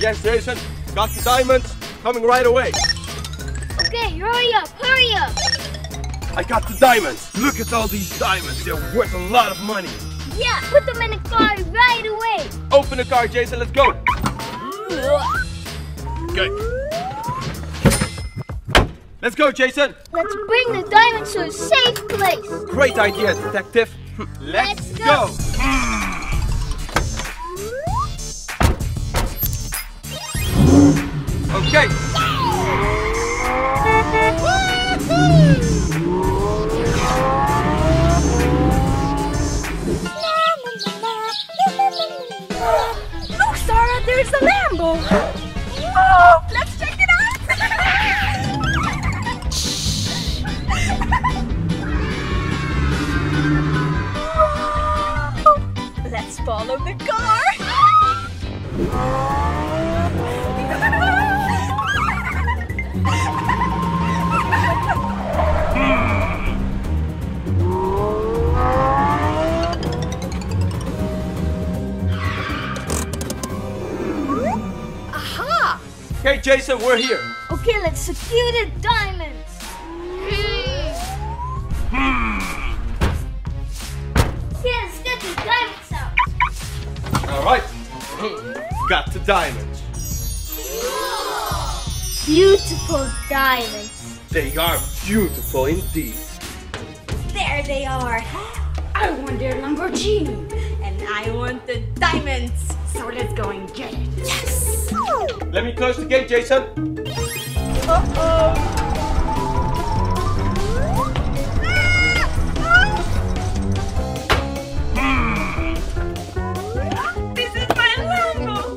Yes, Jason. Got the diamonds. Coming right away. Okay, hurry up, hurry up. I got the diamonds. Look at all these diamonds. They're worth a lot of money. Yeah, put them in the car right away. Open the car, Jason. Let's go. Okay. Let's go, Jason. Let's bring the diamonds to a safe place. Great idea, detective. Let's, Let's go. Hmm. Okay. Look, oh, Sarah, there's a Lambo. Whoa, let's check it out. let's follow the car. Okay, Jason, we're here. Okay, let's secure the diamonds. Hmm. Okay, let's get the diamonds out. All right. Got the diamonds. Beautiful diamonds. They are beautiful indeed. There they are. I want their Lamborghini. And I want the diamonds. So let's go and get it. Yes! Let me close the gate, Jason. Uh-oh. This is my Lambo.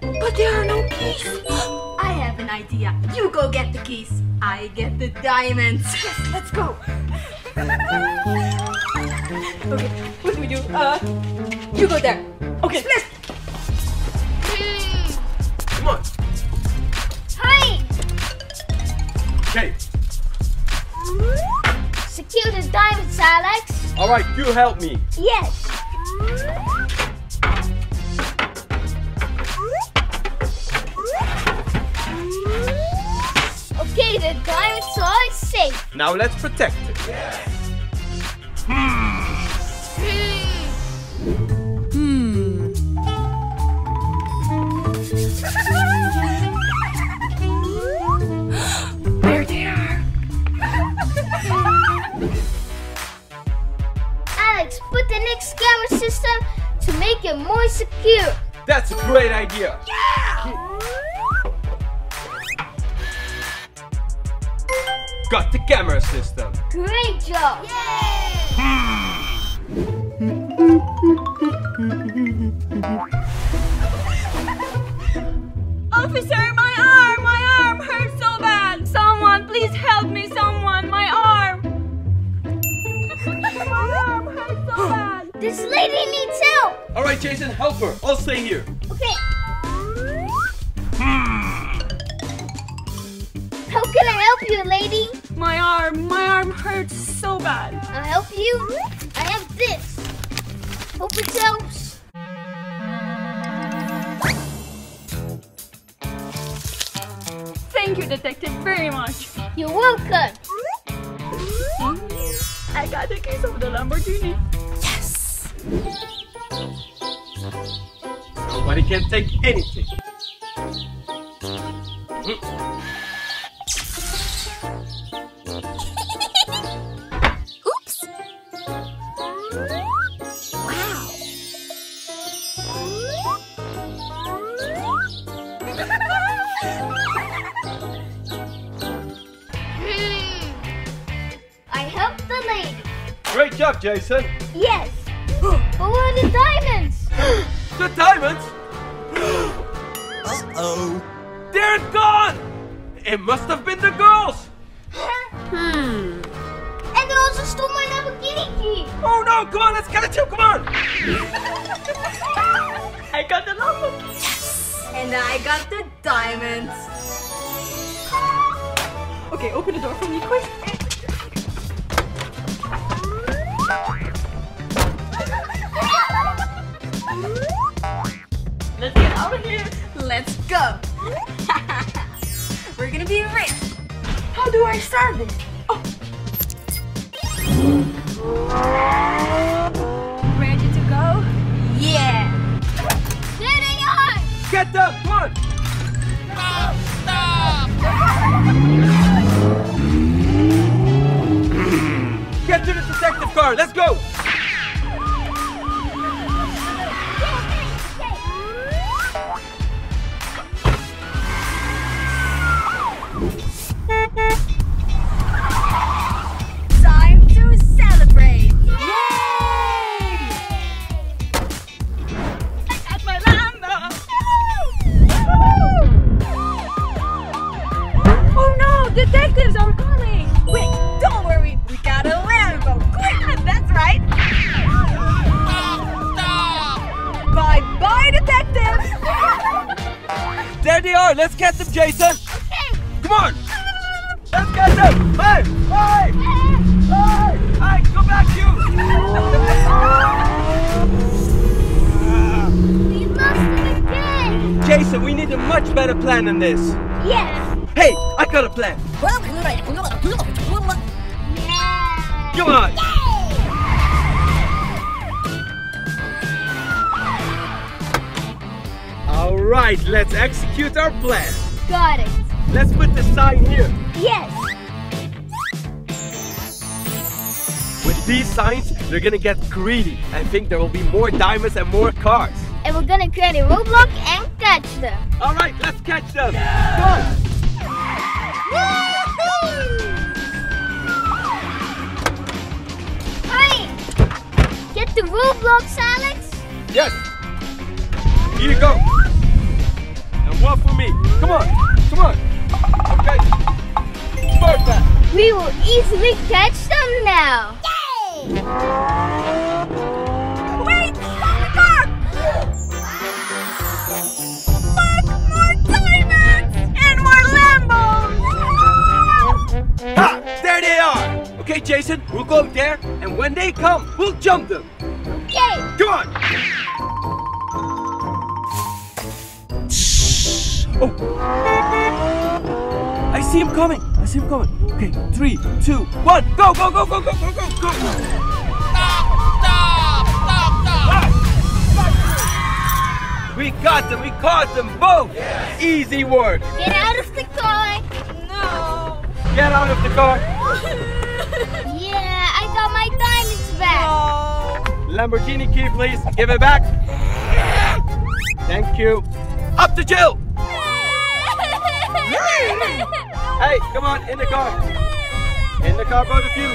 But there are no keys. I have an idea. You go get the keys. I get the diamonds. Yes, let's go. okay, what do we do? Uh, you go there. Okay, let's. Come on. Hurry! Okay. Secure the diamonds, Alex. All right, you help me. Yes. Okay, the diamonds are safe. Now let's protect it. Hmm. There they are. Alex, put the next camera system to make it more secure. That's a great idea. Got the camera system. Great job. Hmm. Officer, my arm, my arm hurts so bad. Someone, please help me. Someone, my arm. my arm hurts so bad. This lady needs help. All right, Jason, help her. I'll stay here. Okay. Hmm. How can I help you, lady? My arm, my arm hurts so bad. I'll help you. I have this. Hope it helps. Thank you, detective, very much. You're welcome. Hmm? I got the keys of the Lamborghini. Yes! Nobody can take anything. Hmm. Great job, Jason. Yes. but where are the diamonds? The diamonds? Uh-oh. They're gone! It must have been the girls! hmm. And they also stole my Lamborghini key. Oh no, come on, let's get it too, come on! I got the Lamborghini. Yes. And I got the diamonds. Okay, open the door for me, quick. Let's get out of here. Let's go. We're gonna be rich. How do I start this? Oh. Ready to go? Yeah. There they are! Get them! Come on! Get to the detective car! Let's go! They are! Let's get them, Jason! Okay! Come on! Let's get them! Hey! Hey! Hey! Hey! Come back, you! We lost them again! Jason, we need a much better plan than this. Yes! Hey, I got a plan. Yeah! Come on. All right, let's execute our plan. Got it! Let's put the sign here. Yes! With these signs, they're gonna get greedy and think there will be more diamonds and more cars. And we're gonna create a roadblock and catch them. All right, let's catch them. Come on. Hurry! Get the roadblocks, Alex! Yes. Here you go. And one for me. Come on. Come on. Okay. Perfect. We will easily catch them now! Yay! Wait! Stop the car! Look! More diamonds! And more Lambos! Ha! There they are. Okay, Jason, we'll go there, and when they come, we'll jump them. see him coming. I see him coming. Okay, three, two, one. Go, go, go, go, go, go, go, go. Stop, stop, stop, stop. We got them. We caught them both. Yes. Easy work. Get out of the car. No. Get out of the car. yeah, I got my diamonds back. No. Lamborghini key, please. Give it back. Thank you. Up to Jill. Yay! Hey, come on, in the car. In the car, both of you.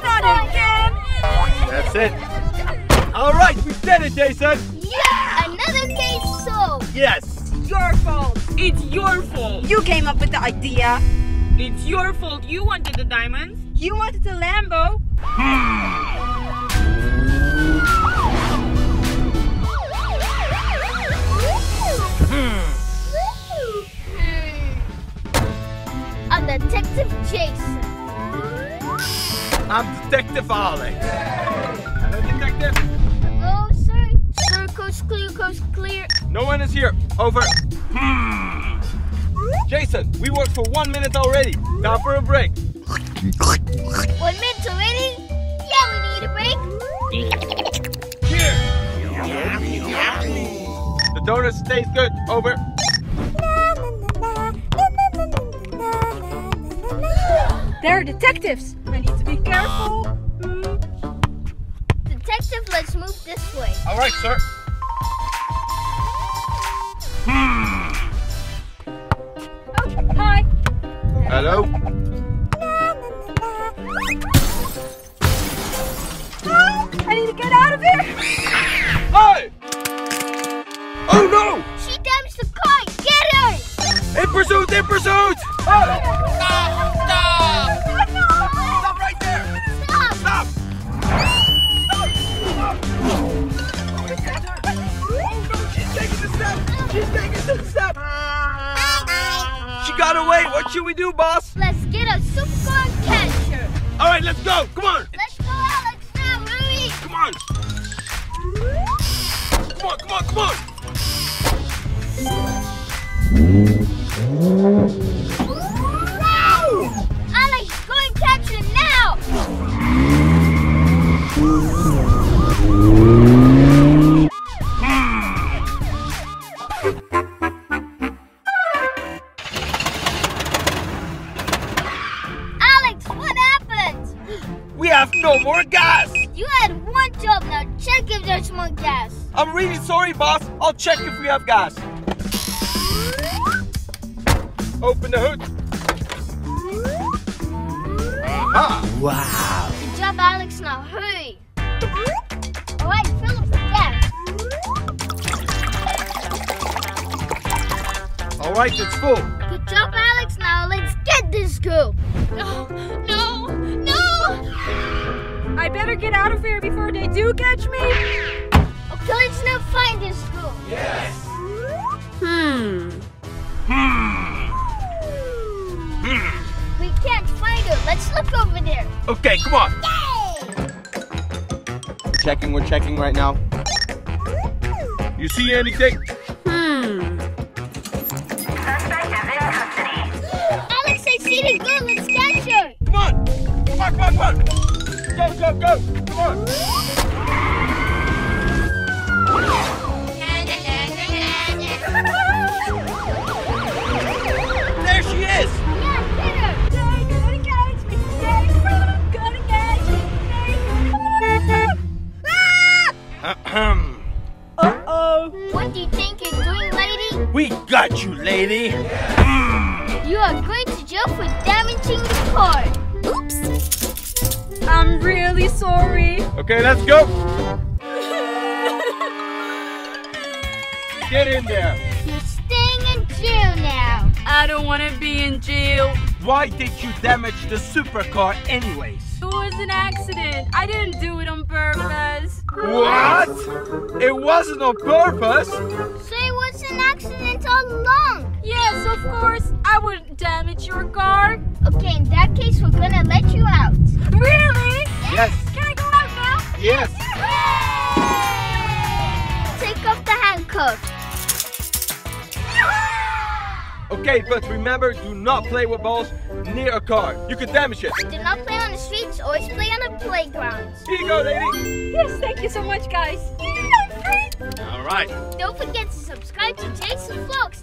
Not again! That's it. All right, we did it, Jason. yeah! Another case solved! Yes. Your fault! It's your fault. You came up with the idea. It's your fault. You wanted the diamonds. You wanted the Lambo. Hmm. Detective Jason. I'm Detective Alex. Hello, Detective. Oh, Hello, sir. Sir, coast clear, coast clear. No one is here. Over. Hmm. Jason, we worked for one minute already. Time for a break. One minute already? Yeah, we need a break. Here. The donut stays good. Over. They're detectives. I need to be careful. Hmm. Detective, let's move this way. All right, sir. Oh, hi. Hello. I need to get out of here. Hi. Oh no! She damaged the car. Get her! In pursuit! In pursuit! Oh, should we do, boss? Let's get a supercar and catch her. Alright, let's go! Come on! Let's go, Alex. Now, hurry. Come on! Come on, come on, come on! Have no more gas! You had one job, now check if there's more gas. I'm really sorry, boss. I'll check if we have gas. Open the hood. Ah, Wow. Good job, Alex, now hurry. Alright, fill up the gas. all right, it's full. Good job, Alex, now let's get this girl. No, no, no! I better get out of here before they do catch me. Okay, let's now find this girl. Hmm. Hmm. We can't find her. Let's look over there. Okay, come on. Yay! Checking, we're checking right now. You see anything? On, come on, come on! Go, go, go! Come on! There she is! Yeah, get her. They're gonna catch me. They're gonna catch me. Uh-oh. What do you think you're doing, lady? We got you, lady! Hmm. You are going to jail for damaging the car. Oops. I'm really sorry. Okay, let's go! Get in there! You're staying in jail now. I don't want to be in jail. Why did you damage the supercar anyways? It was an accident. I didn't do it on purpose. What? It wasn't on purpose! So it was an accident all along. Yes, of course. I wouldn't damage your car. Okay, in that case, we're gonna let you out. Off. Okay, but remember, do not play with balls near a car. You could damage it. Do not play on the streets, always play on the playgrounds. Here you go, lady. Yes, thank you so much, guys. All right. Don't forget to subscribe to Jason Vlogs